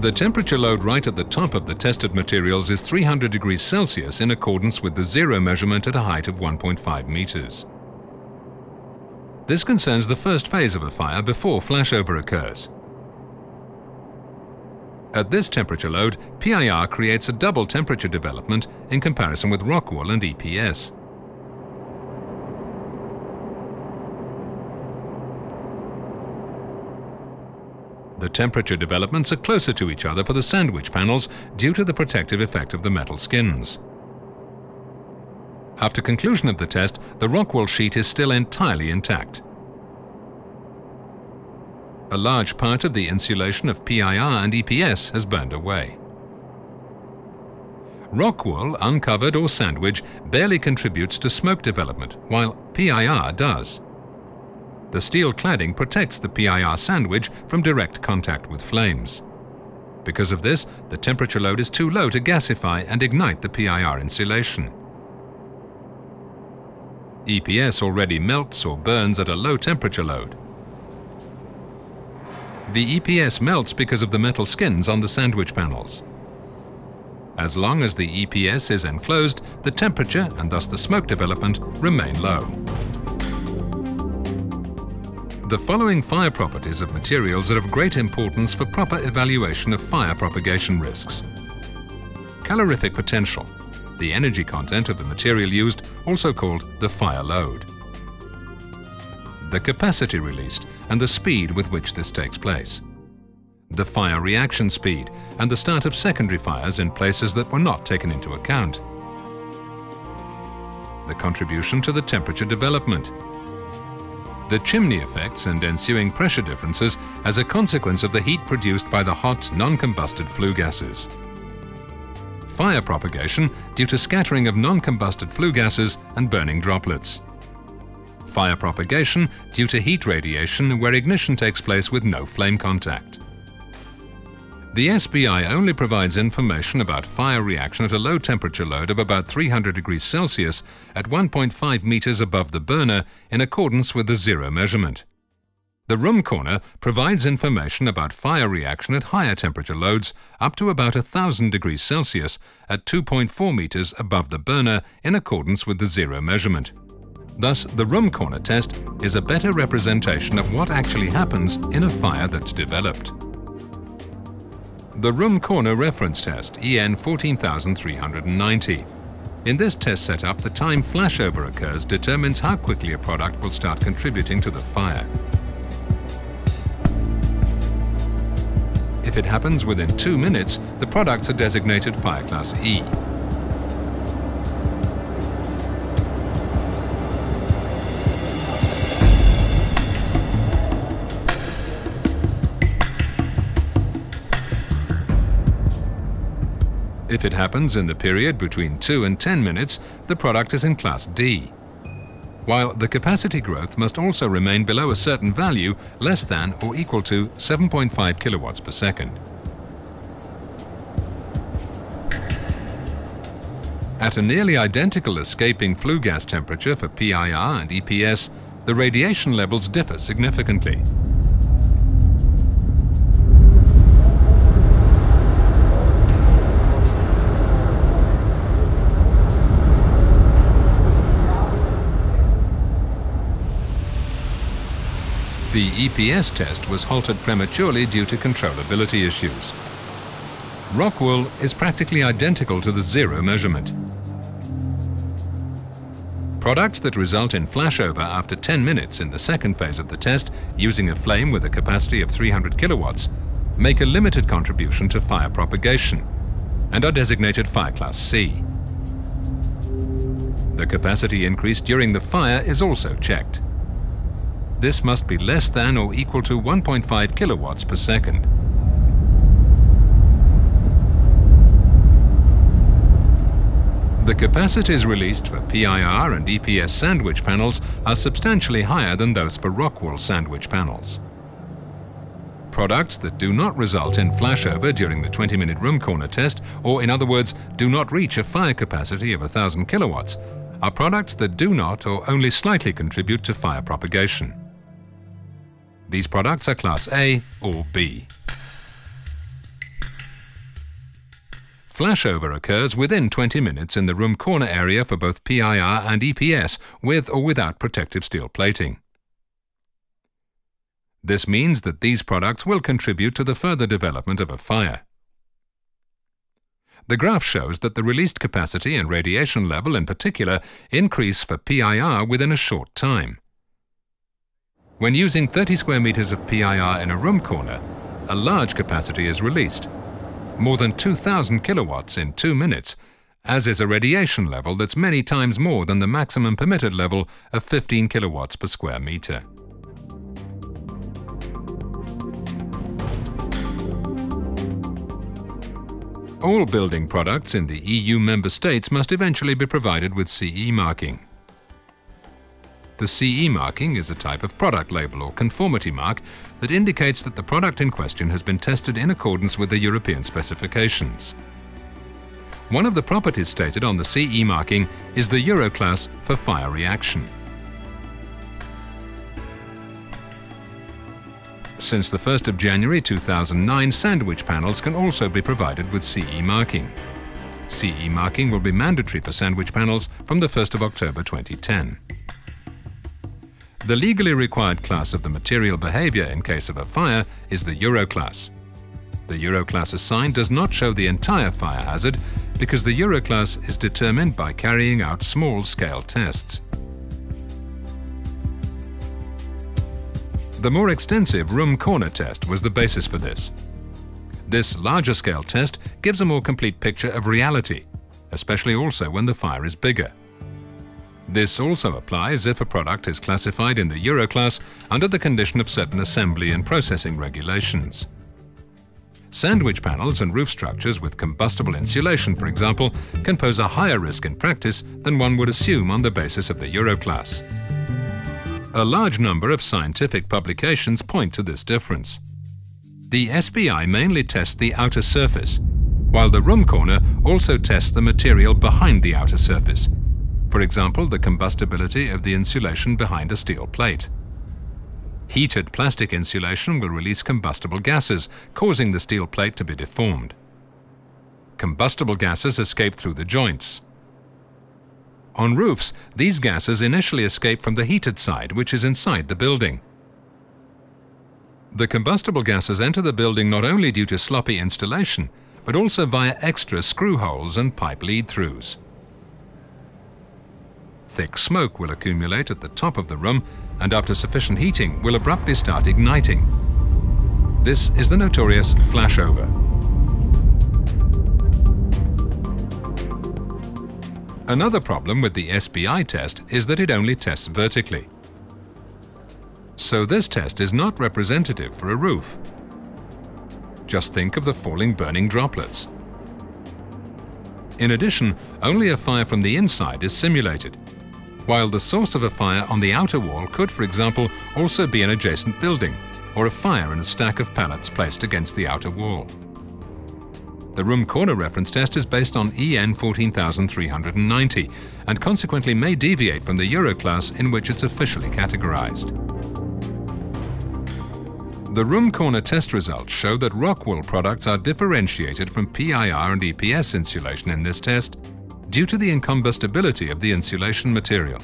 The temperature load right at the top of the tested materials is 300 degrees Celsius in accordance with the zero measurement at a height of 1.5 meters. This concerns the first phase of a fire before flashover occurs. At this temperature load, PIR creates a double temperature development in comparison with rock and EPS. The temperature developments are closer to each other for the sandwich panels due to the protective effect of the metal skins. After conclusion of the test, the rock wool sheet is still entirely intact. A large part of the insulation of PIR and EPS has burned away. Rock wool, uncovered or sandwich, barely contributes to smoke development, while PIR does. The steel cladding protects the PIR sandwich from direct contact with flames. Because of this, the temperature load is too low to gasify and ignite the PIR insulation. EPS already melts or burns at a low temperature load. The EPS melts because of the metal skins on the sandwich panels. As long as the EPS is enclosed, the temperature, and thus the smoke development, remain low. The following fire properties of materials are of great importance for proper evaluation of fire propagation risks. Calorific potential, the energy content of the material used, also called the fire load. The capacity released and the speed with which this takes place. The fire reaction speed and the start of secondary fires in places that were not taken into account. The contribution to the temperature development, the chimney effects and ensuing pressure differences as a consequence of the heat produced by the hot, non-combusted flue gases. Fire propagation due to scattering of non-combusted flue gases and burning droplets. Fire propagation due to heat radiation where ignition takes place with no flame contact. The SBI only provides information about fire reaction at a low temperature load of about 300 degrees Celsius at 1.5 meters above the burner in accordance with the zero measurement. The room corner provides information about fire reaction at higher temperature loads up to about 1000 degrees Celsius at 2.4 meters above the burner in accordance with the zero measurement. Thus, the room corner test is a better representation of what actually happens in a fire that's developed. The room corner reference test, EN 14390. In this test setup, the time flashover occurs determines how quickly a product will start contributing to the fire. If it happens within two minutes, the products are designated Fire Class E. If it happens in the period between 2 and 10 minutes, the product is in Class D. While the capacity growth must also remain below a certain value less than or equal to 7.5 kilowatts per second. At a nearly identical escaping flue gas temperature for PIR and EPS, the radiation levels differ significantly. The EPS test was halted prematurely due to controllability issues. Rock wool is practically identical to the zero measurement. Products that result in flashover after 10 minutes in the second phase of the test using a flame with a capacity of 300 kilowatts make a limited contribution to fire propagation and are designated Fire Class C. The capacity increase during the fire is also checked. This must be less than or equal to 1.5 kilowatts per second. The capacities released for PIR and EPS sandwich panels are substantially higher than those for Rockwool sandwich panels. Products that do not result in flashover during the 20-minute room corner test, or in other words, do not reach a fire capacity of 1000 kilowatts, are products that do not or only slightly contribute to fire propagation. These products are Class A or B. Flashover occurs within 20 minutes in the room corner area for both PIR and EPS, with or without protective steel plating. This means that these products will contribute to the further development of a fire. The graph shows that the released capacity and radiation level in particular increase for PIR within a short time. When using 30 square meters of PIR in a room corner, a large capacity is released, more than 2,000 kilowatts in two minutes, as is a radiation level that's many times more than the maximum permitted level of 15 kilowatts per square meter. All building products in the EU member states must eventually be provided with CE marking. The CE marking is a type of product label or conformity mark that indicates that the product in question has been tested in accordance with the European specifications. One of the properties stated on the CE marking is the Euroclass for fire reaction. Since the 1st of January 2009, sandwich panels can also be provided with CE marking. CE marking will be mandatory for sandwich panels from the 1st of October 2010. The legally required class of the material behavior in case of a fire is the Euroclass. The Euroclass assigned does not show the entire fire hazard because the Euroclass is determined by carrying out small-scale tests. The more extensive room corner test was the basis for this. This larger scale test gives a more complete picture of reality, especially also when the fire is bigger. This also applies if a product is classified in the Euroclass under the condition of certain assembly and processing regulations. Sandwich panels and roof structures with combustible insulation, for example, can pose a higher risk in practice than one would assume on the basis of the Euroclass. A large number of scientific publications point to this difference. The SBI mainly tests the outer surface, while the room corner also tests the material behind the outer surface, for example, the combustibility of the insulation behind a steel plate. Heated plastic insulation will release combustible gases, causing the steel plate to be deformed. Combustible gases escape through the joints. On roofs, these gases initially escape from the heated side, which is inside the building. The combustible gases enter the building not only due to sloppy installation, but also via extra screw holes and pipe lead-throughs thick smoke will accumulate at the top of the room and after sufficient heating will abruptly start igniting. This is the notorious flashover. Another problem with the SBI test is that it only tests vertically. So this test is not representative for a roof. Just think of the falling burning droplets. In addition, only a fire from the inside is simulated, while the source of a fire on the outer wall could, for example, also be an adjacent building or a fire in a stack of pallets placed against the outer wall. The room corner reference test is based on EN 14390 and consequently may deviate from the Euroclass in which it's officially categorized. The room corner test results show that Rockwool products are differentiated from PIR and EPS insulation in this test due to the incombustibility of the insulation material.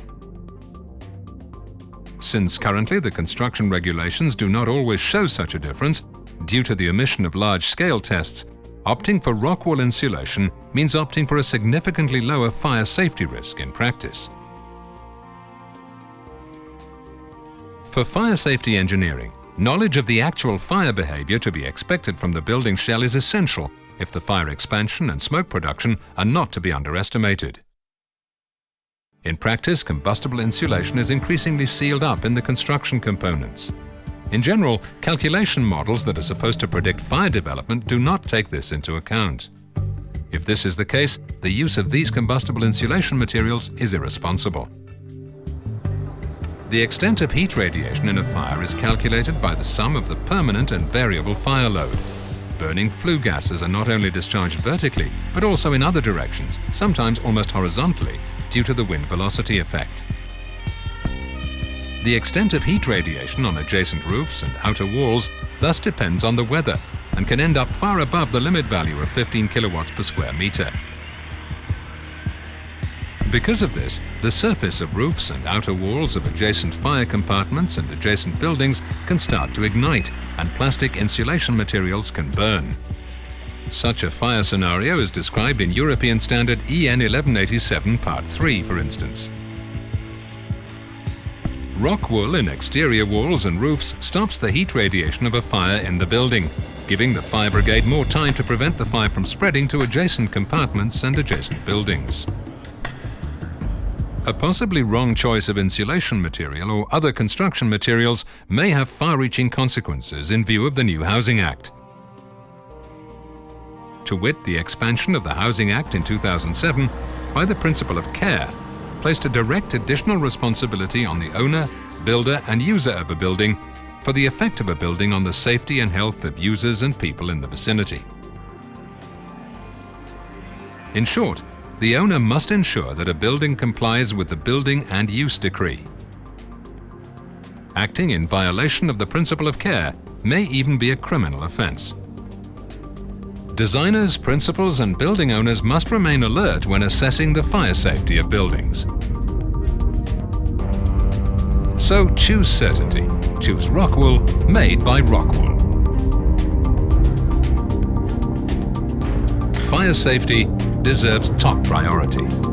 Since currently the construction regulations do not always show such a difference, due to the omission of large-scale tests, opting for Rockwool insulation means opting for a significantly lower fire safety risk in practice. For fire safety engineering, knowledge of the actual fire behavior to be expected from the building shell is essential if the fire expansion and smoke production are not to be underestimated. In practice, combustible insulation is increasingly sealed up in the construction components. In general, calculation models that are supposed to predict fire development do not take this into account. If this is the case, the use of these combustible insulation materials is irresponsible. The extent of heat radiation in a fire is calculated by the sum of the permanent and variable fire load, burning flue gases are not only discharged vertically, but also in other directions, sometimes almost horizontally, due to the wind velocity effect. The extent of heat radiation on adjacent roofs and outer walls thus depends on the weather, and can end up far above the limit value of 15 kilowatts per square meter. Because of this, the surface of roofs and outer walls of adjacent fire compartments and adjacent buildings can start to ignite and plastic insulation materials can burn. Such a fire scenario is described in European Standard EN 1187 Part 3, for instance. Rock wool in exterior walls and roofs stops the heat radiation of a fire in the building, giving the fire brigade more time to prevent the fire from spreading to adjacent compartments and adjacent buildings. A possibly wrong choice of insulation material or other construction materials may have far-reaching consequences in view of the new Housing Act. To wit, the expansion of the Housing Act in 2007 by the principle of care placed a direct additional responsibility on the owner, builder and user of a building for the effect of a building on the safety and health of users and people in the vicinity. In short, the owner must ensure that a building complies with the Building and Use Decree. Acting in violation of the principle of care may even be a criminal offence. Designers, principals and building owners must remain alert when assessing the fire safety of buildings. So choose certainty. Choose Rockwool, made by Rockwool. Fire safety deserves top priority.